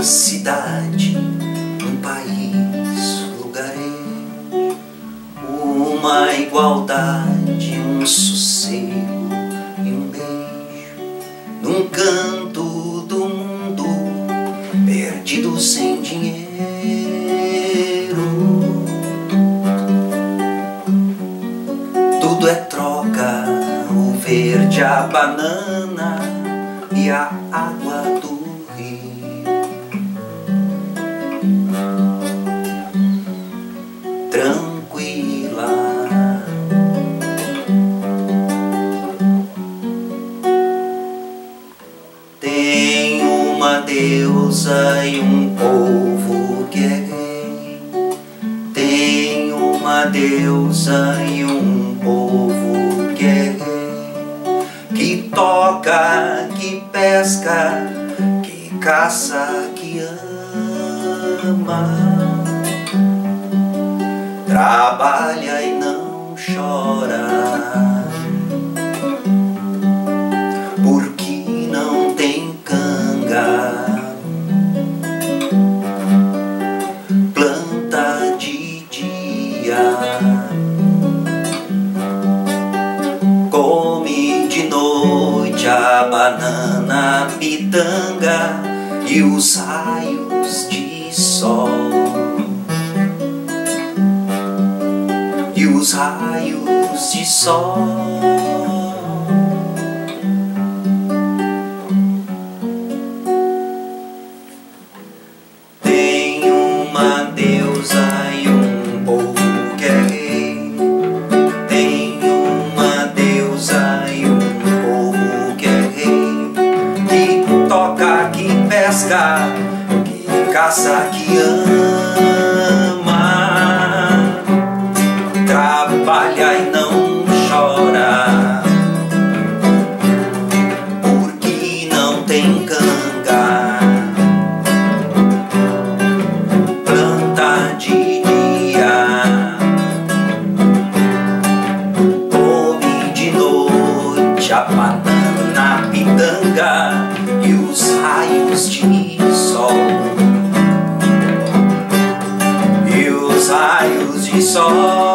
uma cidade, um país, lugarejo, uma igualdade, um sossego e um beijo, num canto do mundo, perdido sem dinheiro. Tudo é troca, o verde, a banana e a água do uma deusa e um povo que é rei. Tem uma deusa e um povo que é rei. Que toca, que pesca, que caça, que ama trabalha e não chora, come de noite a banana, pitanga e os raios de sol. e os raios de sol. Pesca, que caça, que ama. Trabalha e não chora, porque não tem canga, planta de dia, come de noite a banana, pitanga e os raios de sol. E os raios de sol.